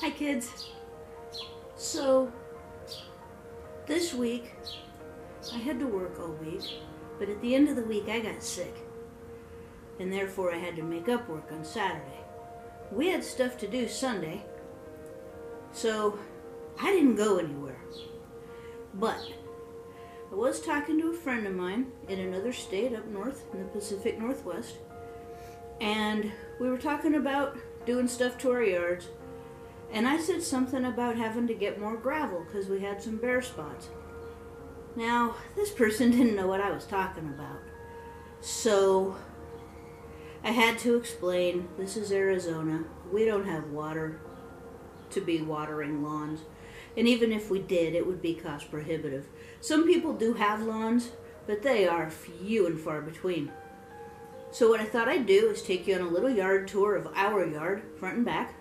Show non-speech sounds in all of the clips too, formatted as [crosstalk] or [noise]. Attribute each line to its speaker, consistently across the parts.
Speaker 1: Hi, kids. So, this week, I had to work all week, but at the end of the week, I got sick. And therefore, I had to make up work on Saturday. We had stuff to do Sunday, so I didn't go anywhere. But I was talking to a friend of mine in another state up north in the Pacific Northwest, and we were talking about doing stuff to our yards. And I said something about having to get more gravel because we had some bare spots. Now, this person [laughs] didn't know what I was talking about. So, I had to explain this is Arizona. We don't have water to be watering lawns. And even if we did, it would be cost prohibitive. Some people do have lawns, but they are few and far between. So, what I thought I'd do is take you on a little yard tour of our yard, front and back,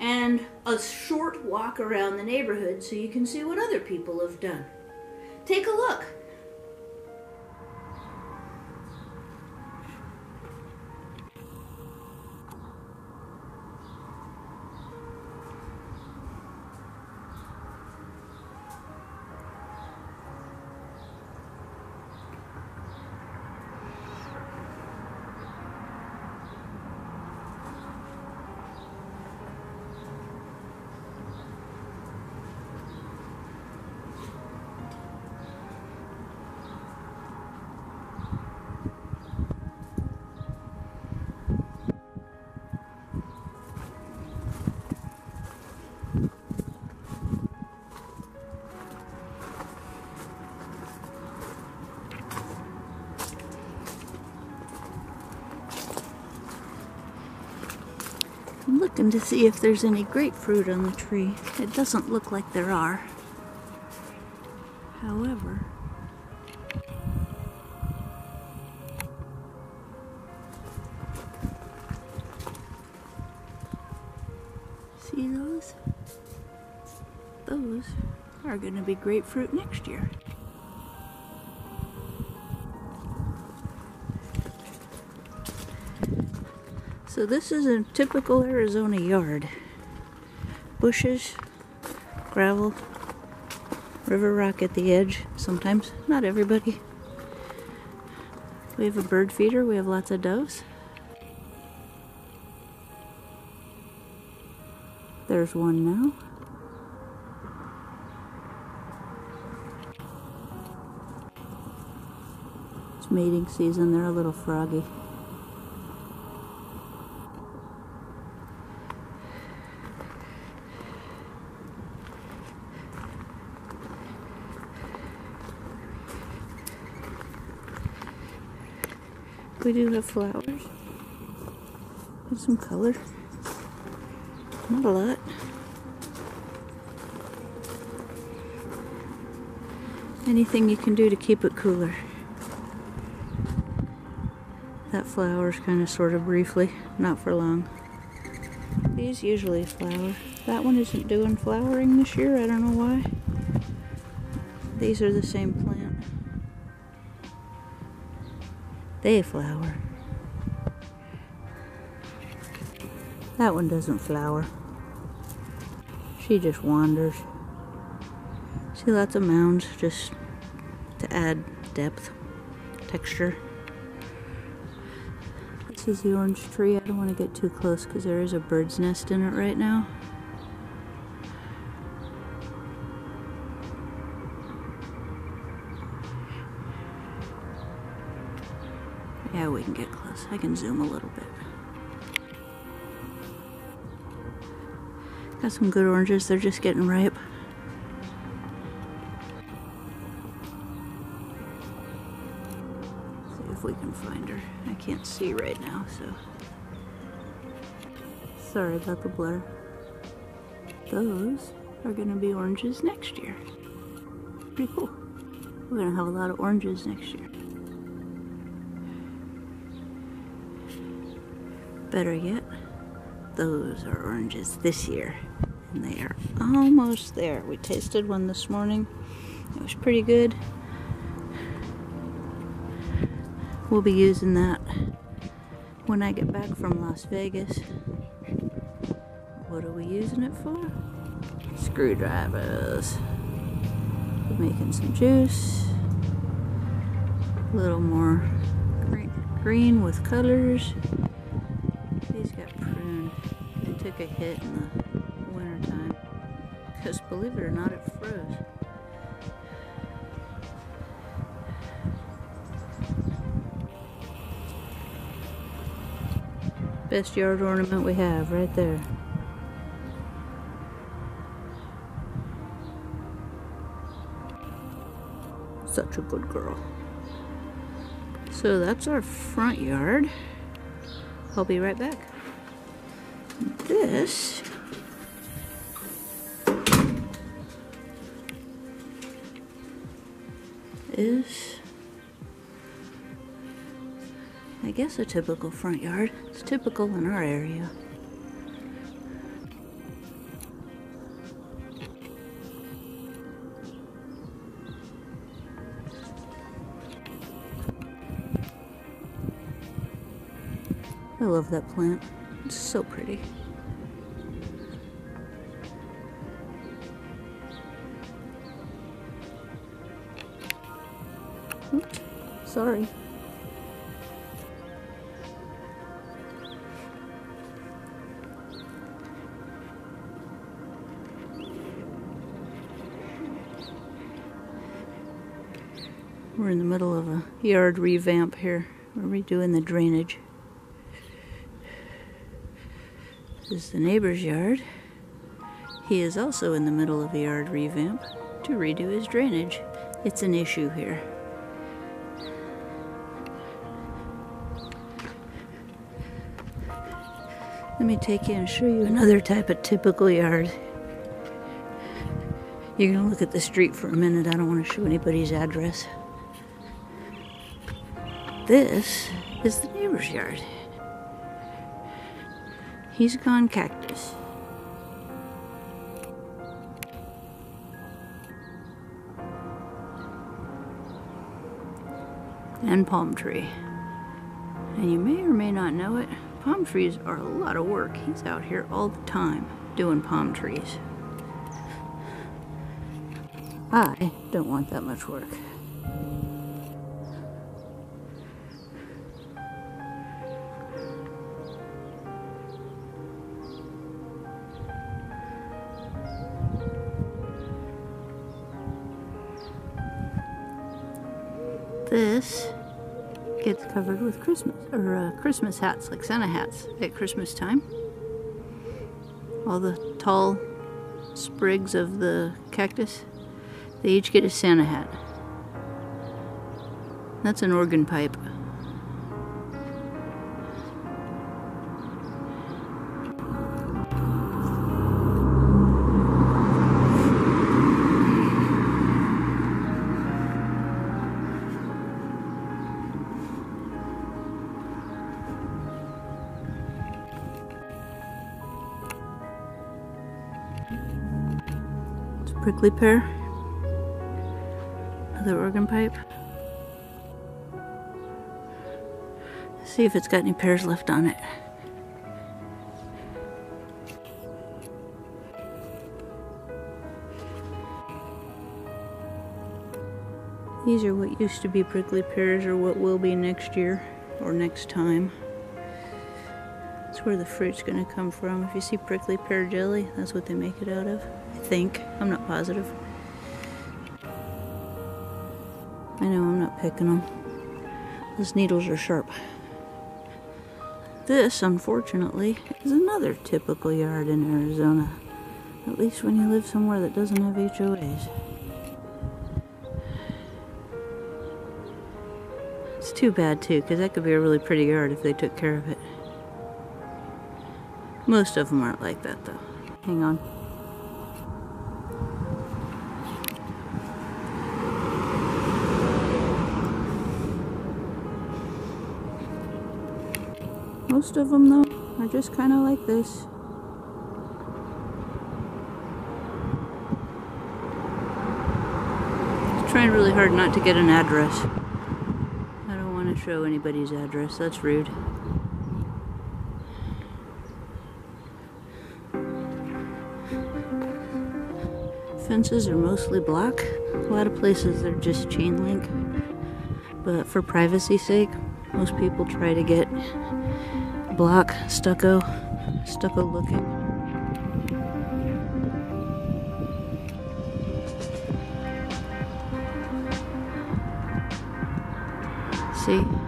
Speaker 1: and a short walk around the neighborhood so you can see what other people have done. Take a look. Looking to see if there's any grapefruit on the tree. It doesn't look like there are. However, see those? Those are going to be grapefruit next year. So this is a typical Arizona yard. Bushes, gravel, river rock at the edge sometimes, not everybody. We have a bird feeder, we have lots of doves. There's one now. It's mating season, they're a little froggy. We do have flowers and some color. Not a lot. Anything you can do to keep it cooler. That flowers kind of sort of briefly, not for long. These usually flower. That one isn't doing flowering this year, I don't know why. These are the same plant. They flower. That one doesn't flower. She just wanders. See lots of mounds just to add depth, texture. This is the orange tree. I don't want to get too close because there is a bird's nest in it right now. I can zoom a little bit. Got some good oranges. They're just getting ripe. See if we can find her. I can't see right now, so. Sorry about the blur. Those are to be oranges next year. Pretty cool. We're to have a lot of oranges next year. Better yet, those are oranges this year. And they are almost there. We tasted one this morning. It was pretty good. We'll be using that when I get back from Las Vegas. What are we using it for? Screwdrivers. We're making some juice. A little more green with colors. Took a hit in the winter time. Because believe it or not, it froze. Best yard ornament we have right there. Such a good girl. So that's our front yard. I'll be right back. This is, I guess, a typical front yard. It's typical in our area. I love that plant. It's so pretty. Oops, sorry. We're in the middle of a yard revamp here. We're redoing the drainage. This is the neighbor's yard. He is also in the middle of a yard revamp to redo his drainage. It's an issue here. Let me take you and show you another type of typical yard. You're gonna look at the street for a minute. I don't want to show anybody's address. This is the neighbor's yard. He's gone cactus. And palm tree. And you may or may not know it, palm trees are a lot of work. He's out here all the time doing palm trees. I don't want that much work. Covered with Christmas or uh, Christmas hats, like Santa hats at Christmas time. All the tall sprigs of the cactus, they each get a Santa hat. That's an organ pipe. Prickly pear. Another organ pipe. See if it's got any pears left on it. These are what used to be prickly pears or what will be next year or next time. That's where the fruit's gonna come from. If you see prickly pear jelly, that's what they make it out of think. I'm not positive. I know I'm not picking them. Those needles are sharp. This, unfortunately, is another typical yard in Arizona. At least when you live somewhere that doesn't have HOAs. It's too bad, too, because that could be a really pretty yard if they took care of it. Most of them aren't like that, though. Hang on. Most of them, though, are just kind of like this. trying really hard not to get an address. I don't want to show anybody's address. That's rude. fences are mostly block. A lot of places they're just chain link. But for privacy sake, most people try to get block stucco, stucco looking. See?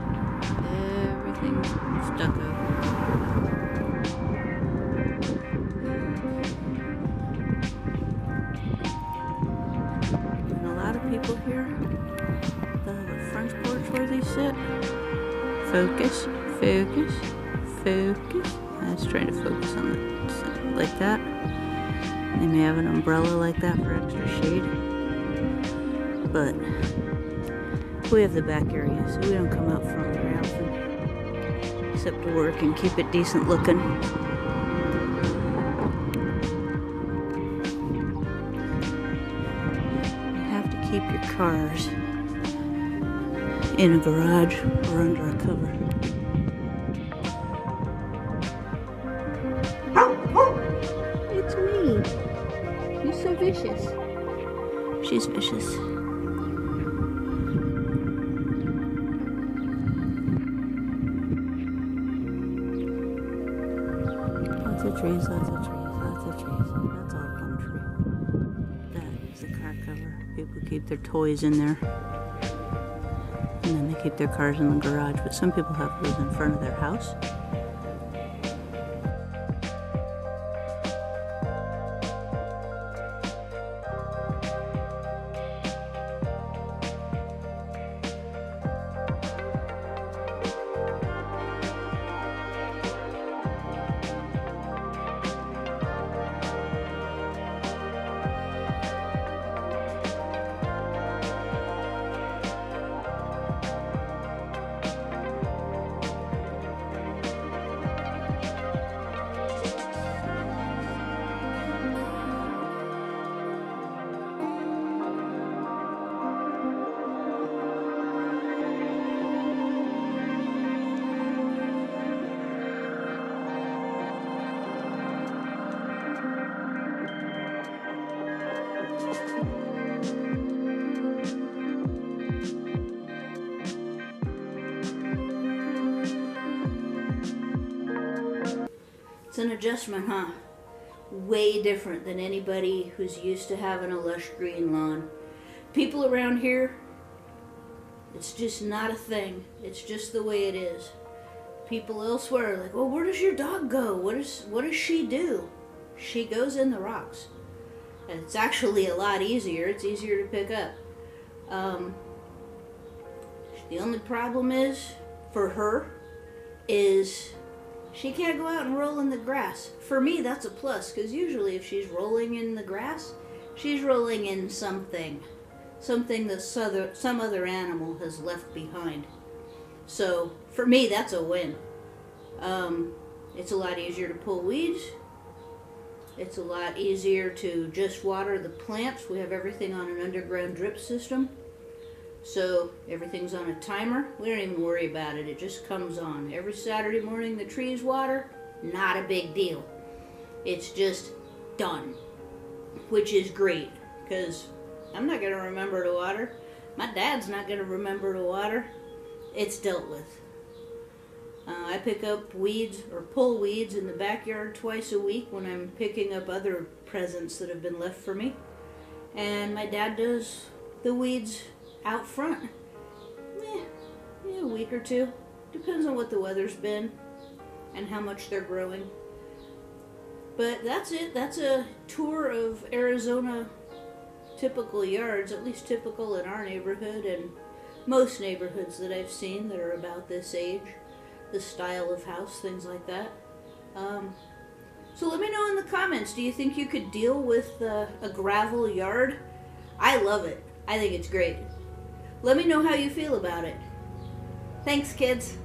Speaker 1: That. They may have an umbrella like that for extra shade. But we have the back area, so we don't come out front very often. Except to work and keep it decent looking. You have to keep your cars in a garage or under a cover. Vicious. She's vicious. Lots of trees, lots of trees, lots of trees. That's all tree. That is the car cover. People keep their toys in there. And then they keep their cars in the garage. But some people have those in front of their house. It's an adjustment, huh? Way different than anybody who's used to having a lush green lawn. People around here, it's just not a thing. It's just the way it is. People elsewhere are like, well, where does your dog go? What, is, what does she do? She goes in the rocks. And it's actually a lot easier. It's easier to pick up. Um, the only problem is, for her, is she can't go out and roll in the grass. For me, that's a plus, because usually if she's rolling in the grass, she's rolling in something. Something that some other animal has left behind. So, for me, that's a win. Um, it's a lot easier to pull weeds. It's a lot easier to just water the plants. We have everything on an underground drip system. So everything's on a timer. We don't even worry about it. It just comes on. Every Saturday morning the trees water, not a big deal. It's just done. Which is great because I'm not going to remember to water. My dad's not going to remember to water. It's dealt with. Uh, I pick up weeds or pull weeds in the backyard twice a week when I'm picking up other presents that have been left for me. And my dad does the weeds out front. Eh, yeah, a week or two. Depends on what the weather's been and how much they're growing. But that's it. That's a tour of Arizona typical yards, at least typical in our neighborhood and most neighborhoods that I've seen that are about this age, the style of house, things like that. Um, so let me know in the comments, do you think you could deal with uh, a gravel yard? I love it. I think it's great. Let me know how you feel about it. Thanks, kids.